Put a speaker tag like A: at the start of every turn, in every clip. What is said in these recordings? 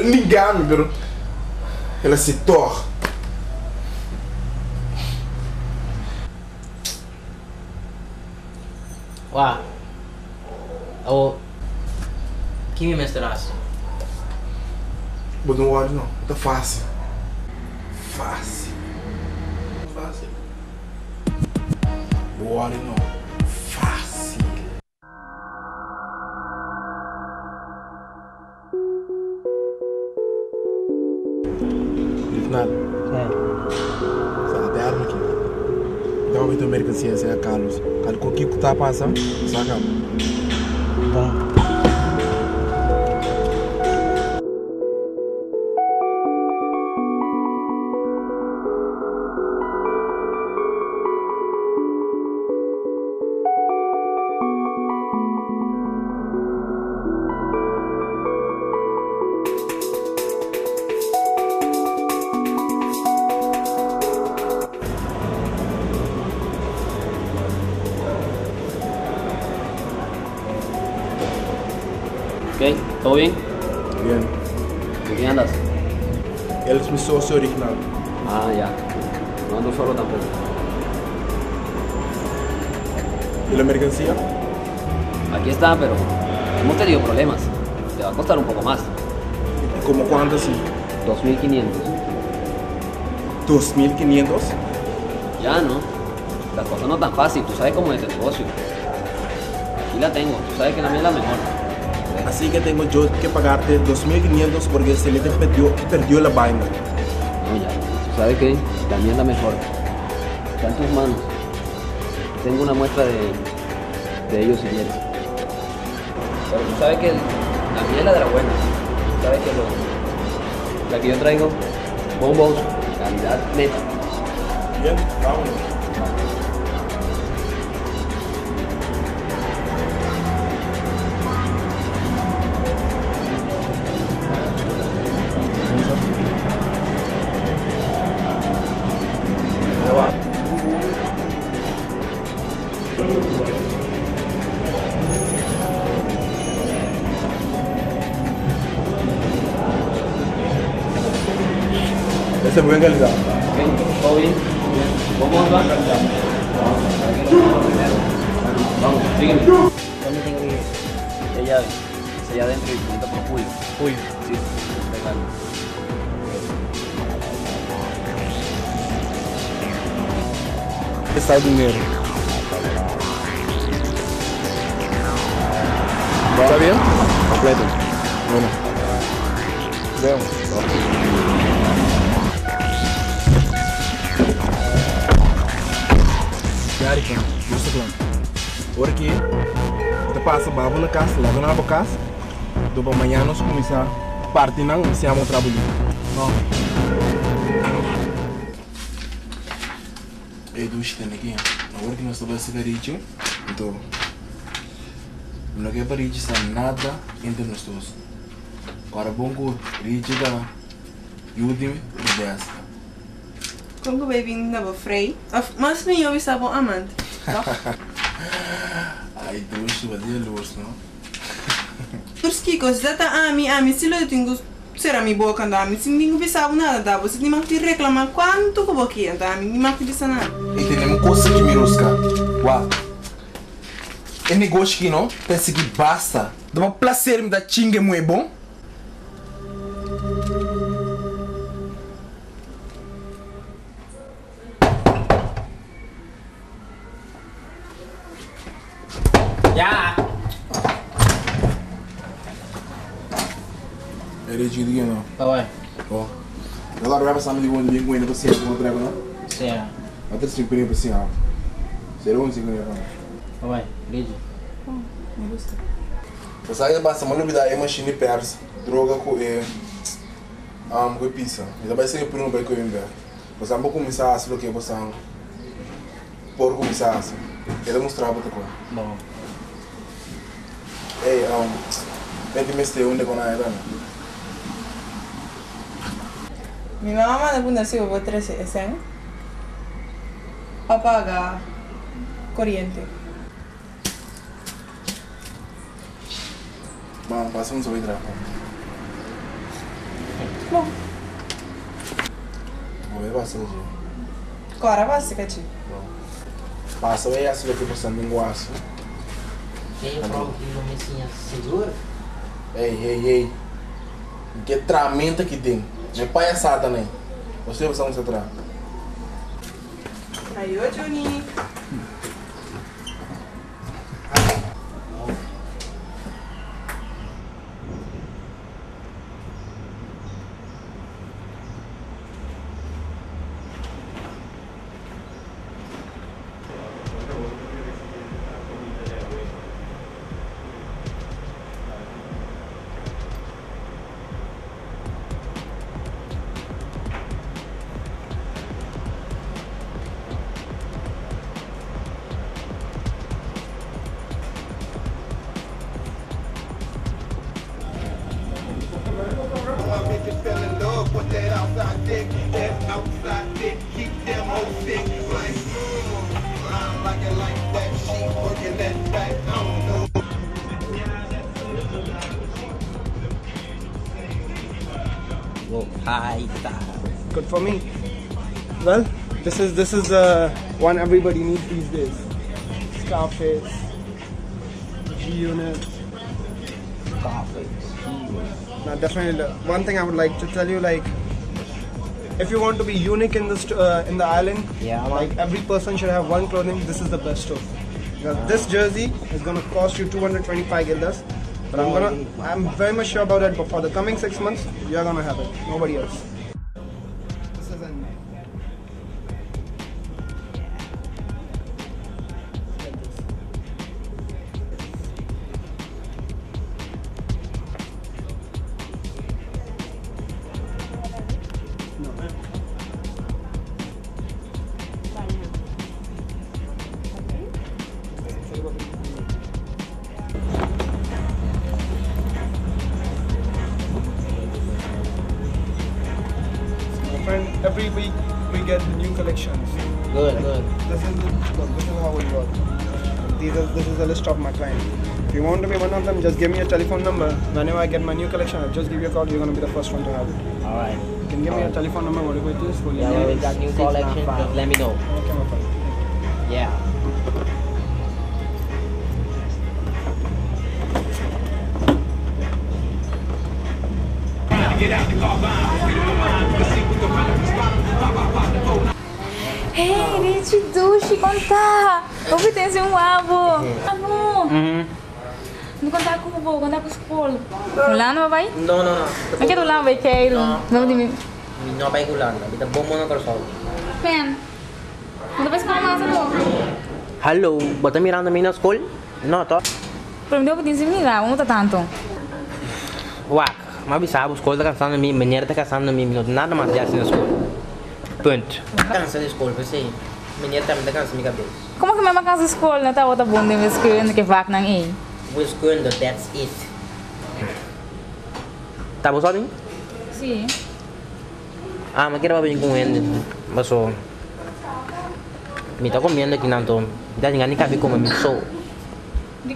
A: Ela ninguém, pero ela se torre.
B: Wah. O Kimi mestras.
A: Mas não olha não, tá fácil. Fácil. Fácil. Não olha não. Ter mercancia, é a Carlos. Carlos, o que está passando? Saca?
B: Tá.
C: ¿Todo bien?
A: Bien.
C: ¿Con quién andas?
A: Él es mi socio original.
C: Ah, ya. No ando solo tampoco.
A: ¿Y la mercancía?
C: Aquí está, pero hemos tenido problemas. Te va a costar un poco más.
A: ¿Y como cuánto así?
C: 2500.
A: ¿2.500?
C: Ya, ¿no? La cosa no tan fácil. Tú sabes cómo es este negocio. Aquí la tengo. Tú sabes que la mía es la mejor.
A: Así que tengo yo que pagarte 2.500 porque se le perdió, perdió la vaina.
C: Tú sabes que la mía es la mejor. Está en tus manos. Tengo una muestra de, de ellos si quieres. Pero tú sabes que la mía es la de la buena. Tú sabes que lo, la que yo traigo, bombos, calidad neta.
A: Bien, vámonos. Ese es muy calidad.
C: ¿Todo bien? ¿Cómo va? Vamos, sígueme. ¿Dónde tengo que ir? Allá adentro y pregunta por. Sí, regalo.
A: Está el dinero. ¿Está bien? Completo. Bueno. Vemos. yarikan yusuflan Vou te passa babo na casa logo na casa do amanhã nós começar parte não? Se amo trabalho. Não é do aqui agora que nós estamos a seguir então não quer para registar nada entre nós dois. Para bom que registar e o 10
D: Congo Baby na befrei. Mas me eu estava bom
A: amante. Tá? Ai, dois vadia luz, não?
D: Turskiko, se data tá ami, ami, se eu tenho será mi boca da ami, se ninguém pensava nada da você, nem mais te reclamar quanto que boquinha da mim nem mais te disse nada.
A: Entendemos coisa que me rosca. Uau. É negócio que não, tem que basta. Dá um prazer me dar xingue muito bom. É direitinho não.
B: Tá bem.
A: Ó. Agora vai passar no segundo língua ainda para ser com outra, não?
B: Certo.
A: Até se empenha para ser algo. Será um segundo, não?
B: Tá bem. Lídio.
A: Você aí basta uma novidade, é machine persa, droga com é um com pizza. Ainda vai ser por um bem com ele. Você não começar a se que você por começar assim. Ele mostrar para tu.
B: Bom.
A: Ei, um, vem me este onde com a era.
D: Mi mamá manda punta así, vos tres estén. Apaga corriente.
A: Vamos, pasamos a trabajo. Bom. Vou passar
D: de. Agora passa, Cati.
A: Passa o EAS daqui por Santo
B: Enguaço. Quem falou que não me segura?
A: Ei, ei, ei. Que tramenta que tem. Não é palhaçada, nem. Você vai onde você tra.
D: Aí, ô Juni.
B: Hi, ta.
E: good for me. Well, this is this is the one everybody needs these days. Scarface, G Unit. Now, definitely, one thing I would like to tell you, like, if you want to be unique in this uh, in the island,
B: Yeah,
E: like every person should have one clothing. This is the best store. Because this jersey is gonna cost you 225 guilders. But I'm gonna, I'm very much sure about it. But for the coming six months, you're gonna have it. Nobody else. Every week we get the new collections.
B: Good, good.
E: This is look, this is how it works. These are, this is a list of my clients. If you want to be one of them, just give me a telephone number. Whenever I get my new collection, I'll just give you a call. You're gonna be the first one to have it.
B: Alright.
E: You can give me a telephone number. Whatever it is.
B: Yeah, when we got new collection, just let me know.
E: Okay, my friend.
B: Yeah.
F: Hei, Rich Dushi, conta! Obtense um abo! Abo!
B: Mhm.
F: Não contar com o vou, contar com o escola. Ulan ba bay?
B: No, no, no.
F: Ang kaya ulan bay kayo? Vamos di mi.
B: No pa ikulan. Kita bom mo ng karsol.
F: Pen. Ano ba escola masa mo?
B: Hello, bota mirando mi na school? No, to.
F: Pero hindi obtense mi la, vamos tanto.
B: Wak, mabisabo, school tá cansando mi, menyer tá cansando mi, minuto nada mais já na school. Ponto. Cansa de school, pensei. Menyer também tá cansando mi cabeça.
F: Como que may makas escola na tao ta bom din mi screen que vak nang eh?
B: We school, that's it. Tá bom sozinho?
F: Si.
B: Ah, mas quero ver com ele. Mas só. Me tá comendo aqui nanto. Dá ninguém cabe como me sou.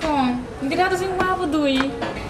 F: Ko. Hindi ka sing abo dui. Kaya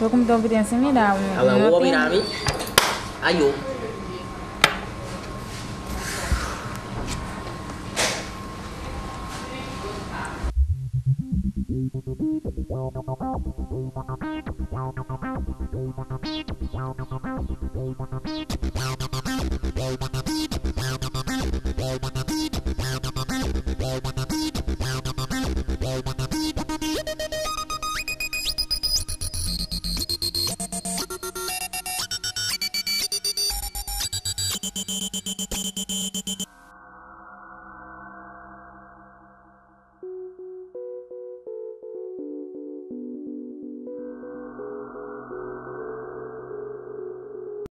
F: ao mapa.
B: Awela wo sa.
F: Eu como dou obediência, me dá.
B: Awela wo minamin? Ayo.